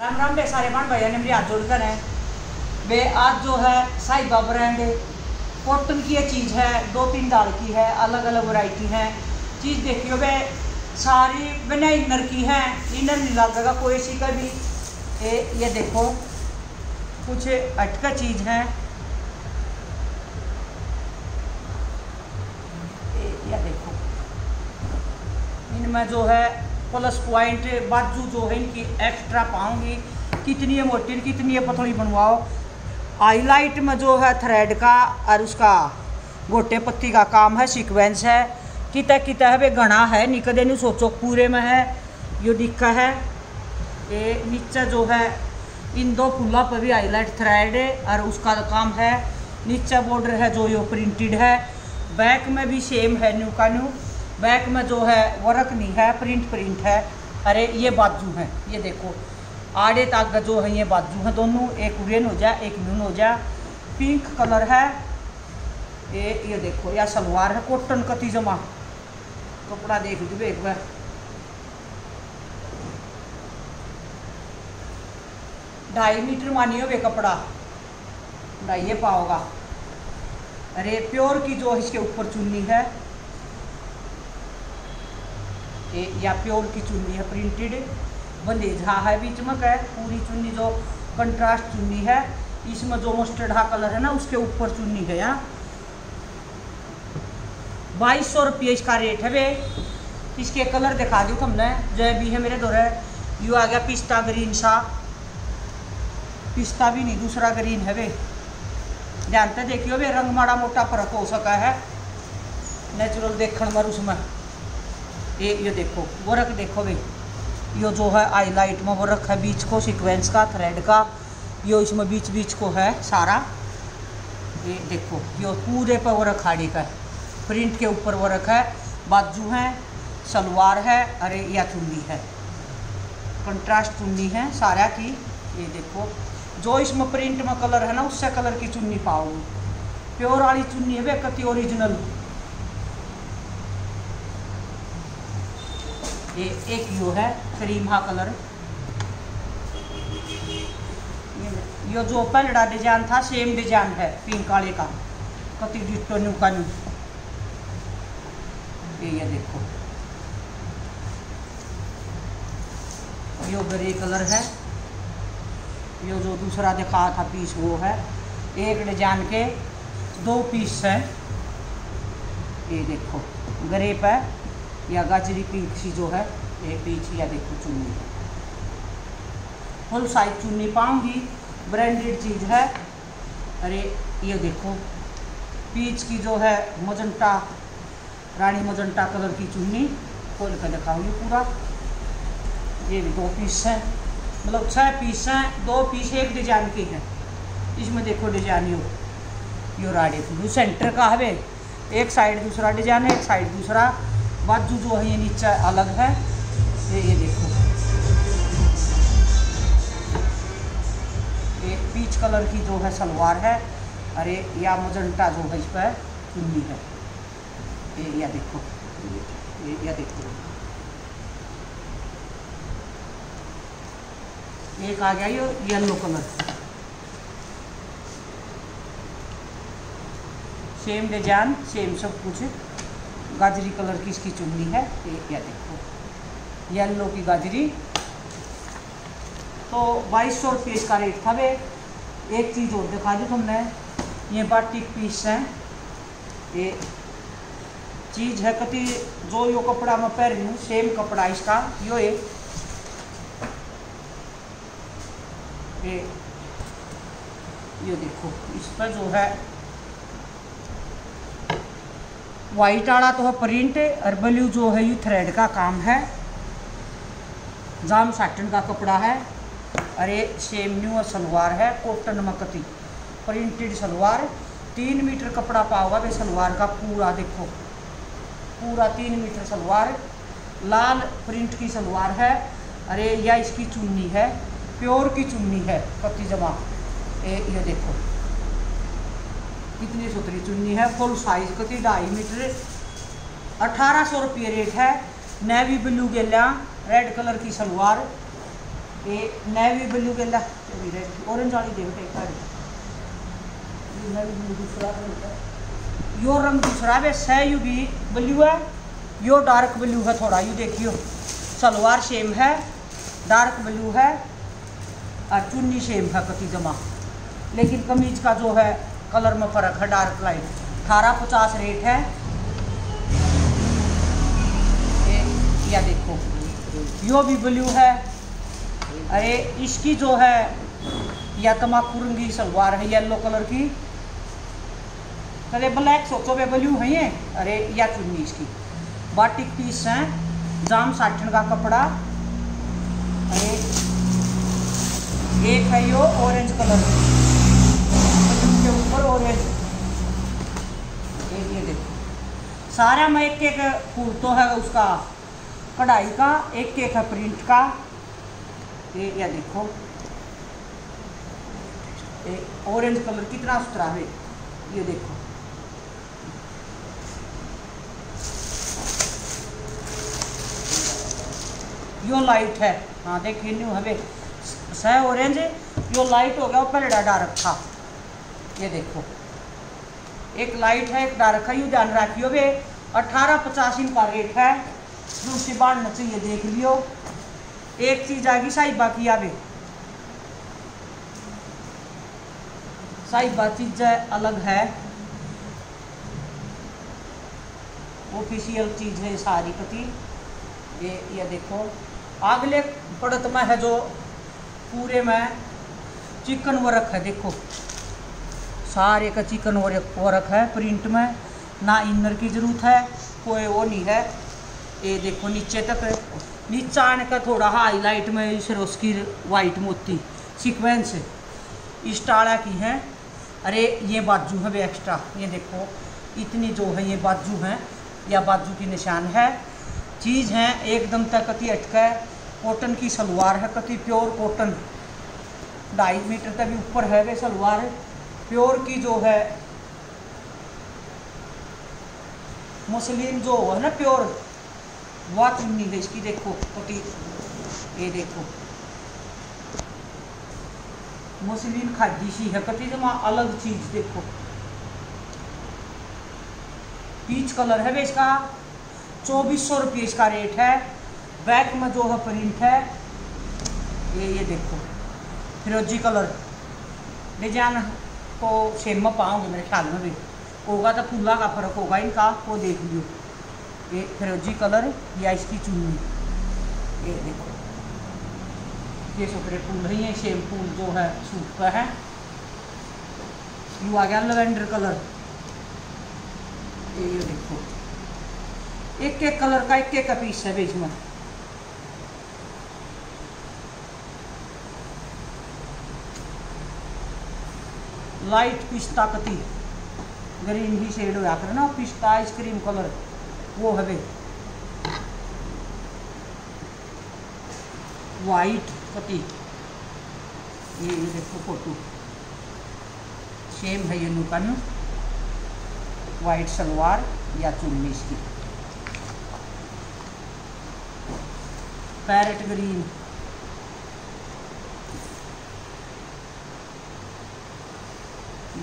राम राम बे सारे बाण भैया ने मेरी हाथ जोड़कर है। वे आज जो है साहिबा ब्रांड कॉटन की ये चीज़ है दो तीन दाल की है अलग अलग वैरायटी है। चीज़ देखियो वे सारी बिना इनर की है। इनर नहीं लगेगा कोई सी का भी। ए, ये देखो कुछ अटका चीज़ है। ए, ये देखो। इनमें जो है प्लस पॉइंट बाजू जो है इनकी एक्स्ट्रा पाऊँगी। कितनी है मोटी कितनी है पतली बनवाओ। हाईलाइट में जो है थ्रेड का और उसका गोटे पत्ती का काम है सीक्वेंस है। किता किता है वे घना है निकदे नहीं सोचो, पूरे में है। यो दिखा है। ये नीचे जो है, इन दो फूलों पर भी हाईलाइट थ्रेड है और उसका काम है। नीचे बॉर्डर है जो यो प्रिंटेड है। बैक में भी सेम है न्यू का न्यू। बैक में जो है वर्क नहीं है प्रिंट प्रिंट है। अरे, ये बाजू है, ये देखो। आड़े तक जो है, ये बाजू हैं दोनों, एक उड़ेन हो जाए, एक नून हो जाए। पिंक कलर है। ये ये देखो, या सलवार है कॉटन कती जमा कपड़ा देख दो एक बार। ढाई मीटर मानियो वे कपड़ा। ढाई पाओगा। अरे, प्योर की जो इसके ऊपर चुन्नी है ये या प्योर की चुन्नी है प्रिंटेड बंदेजा है बीच में है पूरी चुन्नी जो कंट्रास्ट चुन्नी है, इसमें जो मस्टर्ड हा कलर है ना, उसके ऊपर चुन्नी है बाईस सौ रुपये इसका रेट है वे इसके कलर दिखा दो तुमने। जो भी है मेरे दौरे। यू आ गया पिस्ता ग्रीन सा। पिस्ता भी नहीं, दूसरा ग्रीन है वे जानते देखियो वे रंग माड़ा मोटा फ़र्क हो सका है। नेचुरल देखने में उसमें। ये ये देखो वर्क देखो वे यो जो है हाईलाइट में वर्क है बीच को सीक्वेंस का थ्रेड का। यो इसमें बीच बीच को है सारा। ये देखो, यो पूरे पर वर्क खाड़ी का है। प्रिंट के ऊपर वर्क है। बाजू है, सलवार है, अरे, या चुन्नी है। कंट्रास्ट चुन्नी है सारा की। ये देखो, जो इसमें प्रिंट में कलर है ना, उससे कलर की चुन्नी पाओगे। प्योर वाली चुन्नी है वे कति ओरिजिनल ये एक यो है, क्रीम कलर। यो जो पहला डिज़ाइन था सेम डिज़ाइन है पिंक वाले का। कति डिटो न्यू का न्यू। ये ये देखो। यो ग्रे कलर है। यो जो दूसरा दिखा था पीस वो है। एक डिज़ाइन के दो पीस है। ये देखो, ग्रे पे या गाजरी सी जो है, ये पीछ या देखो चुन्नी। फुल साइज़ चुन्नी पाऊँगी, ब्रांडेड चीज़ है। अरे, ये देखो पीच की जो है मजंटा, रानी मजंटा कलर की चुन्नी, खोल कर दिखाऊँगी पूरा। ये भी दो पीस हैं मतलब छः पीस हैं, दो पीस एक डिज़ाइन के हैं। इसमें देखो डिज़ाइन, यो यो राड़ी सेंटर का है। एक साइड दूसरा डिज़ाइन है, एक साइड दूसरा। बाजू जो है ये नीचा अलग है। ये ये देखो। ये पीच कलर की जो है सलवार है। अरे, या मजंटा जो है इस पर चुन्नी है। ये, या देखो। ये, या देखो। एक आ गया ये yellow colour. Same design, same सब कुछ। गाजरी कलर की इसकी चुन्नी है, ये देखो। येलो की गाजरी। तो बाईस सौ रुपये इसका रेट था वे एक चीज़ और दिखा दो तुमने, ये बाटिक पीस हैं। ये चीज़ है कति जो यो कपड़ा मैं पहन हूँ सेम कपड़ा इसका, यो ये ये ये देखो, इस पर जो है वाइट वाला तो है प्रिंट और ब्लू जो है, ये थ्रेड का काम है। जाम साटन का कपड़ा है। अरे सेम न्यू सलवार है कॉटन मकती। प्रिंटेड सलवार, तीन मीटर कपड़ा पाओगा वे सलवार का पूरा देखो। पूरा तीन मीटर सलवार, लाल प्रिंट की सलवार है। अरे या इसकी चुन्नी है, प्योर की चुन्नी है पत्ती जमा। ये देखो। कितनी सुथरी चुन्नी है? फुल साइज़ कति, ढाई मीटर। अठारह सौ रुपये रेट है। नेवी ब्लू गेला रेड कलर की सलवार। ये नेवी ब्लू के ला ऑरेंज वाली दे बेटे यो रंग दूसरा है, सह यू भी ब्लू है। यो डार्क ब्लू है थोड़ा, यू देखियो। सलवार सेम है डार्क ब्लू है। और चुन्नी सेम है कति जमा। लेकिन कमीज का जो है कलर में फ़र्क है, डार्क लाइट। अठारह पचास रेट है। ये देखो। यो भी ब्लू है। अरे, इसकी जो है, या तमाकू रंगी सलवार है येलो कलर की। अरे, ब्लैक सोचो वे ब्लू है ये। अरे, या चुन्नी इसकी। बाटिक पीस हैं। जाम साठन का कपड़ा। अरे, एक है यो ऑरेंज कलर। के ऊपर ऑरेंज ये देखो। सारा में एक एक फूल तो है उसका। कढ़ाई का, एक एक है प्रिंट का। ये, या देखो। ये ऑरेंज कलर कितना सुथरा है। ये देखो। यो लाइट है। हाँ देखिए न्यू हमें सह ऑरेंज यो लाइट हो गया पहले डार्क था ये देखो। एक लाइट है, एक डार्क है, यू ध्यान रखियो वे अठारह पचास इनका रेट है। दूसरी बाढ़ना चाहिए देख लियो। एक चीज़ आगी साहिबा की आवे साहिबा चीज़ अलग है। ऑफिशियल चीज़ है सारी कति ये ये देखो। अगले पड़त में है जो पूरे में चिकन वर्क है, देखो। सारे का चिकन वर्क है, प्रिंट में, ना इनर की ज़रूरत है, कोई वो नहीं है। ये देखो नीचे तक, नीचा आने का थोड़ा हाईलाइट में फिर उसकी वाइट मोती सीक्वेंस इस टाड़ा की है। अरे, ये बाजू है वे एक्स्ट्रा ये देखो, इतनी जो है ये बाजू है, या बाजू की निशान है। चीज़ है, एकदम तक कति अटका कॉटन की सलवार है कति प्योर कॉटन ढाई मीटर तक भी ऊपर है वे सलवार। प्योर की जो है, मुस्लिम जो है ना प्योर चुन्नी है इसकी देखो कति ये देखो। मुस्लिम खादी सी है कति जमा अलग चीज़ देखो। पीच कलर है इसका, चौबीस सौ रुपये इसका रेट है। बैक में जो है प्रिंट है, ये ये देखो। फिरोजी कलर, डिज़ाइन को सेम में पाऊँगे मेरे ख्याल में भी। होगा तो फूला का फ़र्क होगा इनका, वो देख लियो। ये फिरोजी कलर या इसकी चुन्नी। ये देखो। ये सुपरे फूल है ये सेम फूल जो है सूट का है। यू आ गया लवेंडर कलर। ये देखो। एक एक कलर का एक एक पीस है बीच लाइट पिस्ता कति ग्रीन ही शेड होया करे ना पिस्ता आइसक्रीम कलर, वो है वाइट कति ये ये देखो फ़ोटो। सेम है ये नुकन। वाइट सलवार या चुन्नी इसकी। Parrot green.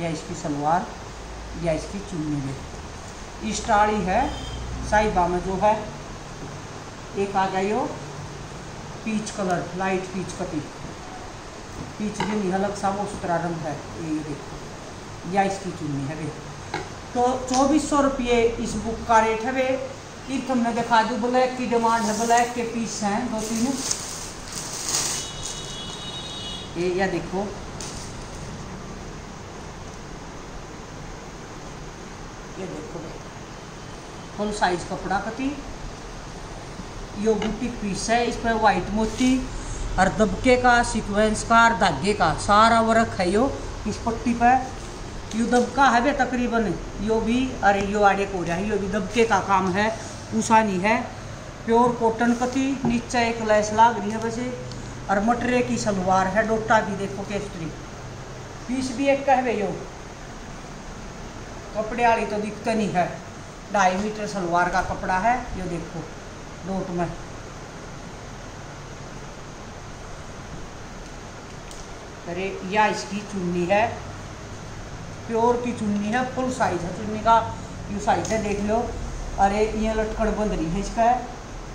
या इसकी सलवार या इसकी चुन्नी में। स्टाड़ी है साइबा में जो है, एक आ गया यो पीच कलर, लाइट पीच कटी पीच भी नहीं, अलग सा वो सुतरा रंग है, ये देखो। या इसकी चुन्नी है वे तो चौबीस सौ रुपये इस बुक का रेट है, वे। एक हमने दिखा दूँ, ब्लैक की डिमांड है, ब्लैक के पीस हैं, दो तीन। ये या देखो देखो फुल साइज़ कपड़ा कति यो बुटीक पीस है, इस पर वाइट मोती और दबके का सीक्वेंस का और धागे का, सारा वर्क है यो इस पट्टी पर यो दबका है बे तकरीबन। यो भी, अरे यो आड़े को रहा है, यो भी दबके का काम है ऊषा नहीं है। प्योर कॉटन कति नीचे एक लैस लाग रही है वैसे। और मटरे की सलवार है, डोटा की देखो केस्ट्री पीस भी एक कहवे यो। कपड़े वाली तो दिखते नहीं है। ढाई मीटर सलवार का कपड़ा है, यो देखो डोट में। अरे, या इसकी चुन्नी है, प्योर की चुन्नी है, फुल साइज़ है चुन्नी का, यू साइज़ है, देख लो। अरे, ये लटकड़ बंद रही है इसका।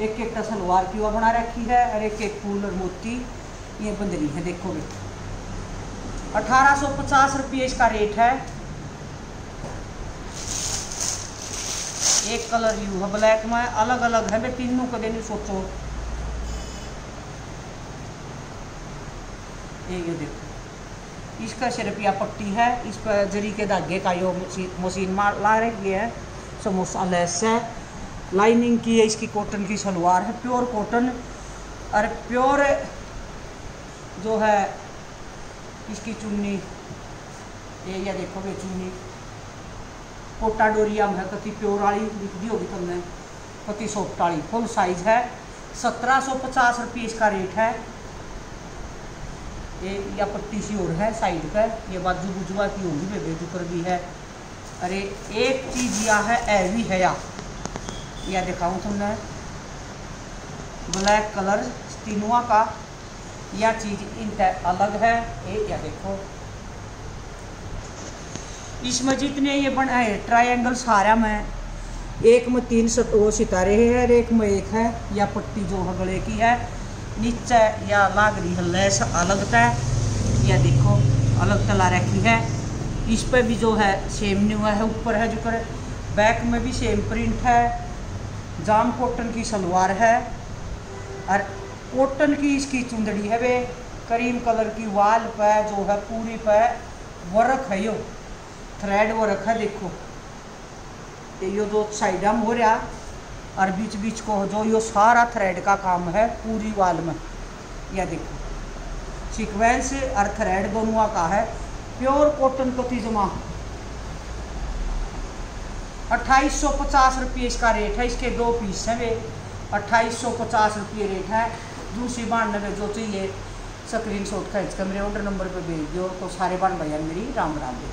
एक एक सलवार की बना रखी है, और एक एक फूल और मोती, ये बंद रही है देखोगे अठारह सौ पचास रुपये इसका रेट है। एक कलर यू है ब्लैक में अलग अलग है, मैं तीनों को देनी सोचो। ये ये देखो। इसका सिर्फ़ या पट्टी है, इस पर जरी के धागे का यो मशीन मार, ला रही है, समोसा, लेस है। लाइनिंग की है, इसकी कॉटन की सलवार है प्योर कॉटन और प्योर जो है, इसकी चुन्नी, ये, या देखोगे चुन्नी। कोटा डोरिया में है कति प्योर वाली दिखती होगी तुमने कति सॉफ्ट वाली फुल साइज़ है सत्रह सौ पचास रुपये इसका रेट है ये या पट्टी सी और है साइड पे ये बाजू बुजुआ की होगी बेबे जुकर भी है अरे एक चीज़ यह है ए भी है या यह दिखाऊँ तुमने ब्लैक कलर तीनुआ का यह चीज़ इन अलग है ये या देखो इसमें जितने ये बना है ट्रायंगल सारा में। एक में तीन वो सितारे हैं एक में एक है, या पट्टी जो है गले की है। नीचे या लाग रही है लेस अलग तय या देखो, अलग तला रखी है। इस पर भी जो है, सेम न्यू है, ऊपर है जो कर। बैक में भी सेम प्रिंट है। जाम कॉटन की सलवार है। और कॉटन की इसकी चुंदड़ी है वे। करीम कलर की वाल पर जो है, पूरी पर वर्क है यो। थ्रेड वो रखा देखो। ये जो साइड में हो रहा और बीच बीच को जो यो सारा थ्रेड का काम है पूरी वाल में। यह देखो। सीक्वेंस और थ्रेड दोनों का है। प्योर कॉटन कति जमा। अट्ठाईस सौ पचास रुपये इसका रेट है। इसके दो पीस हैं वे। अट्ठाईस सौ पचास रुपये रेट है। दूसरी बानवे जो चाहिए स्क्रीन शॉट खींच कर मेरे ऑर्डर नंबर पर भेज दो तो सारे बान भैया मेरी राम राम दे।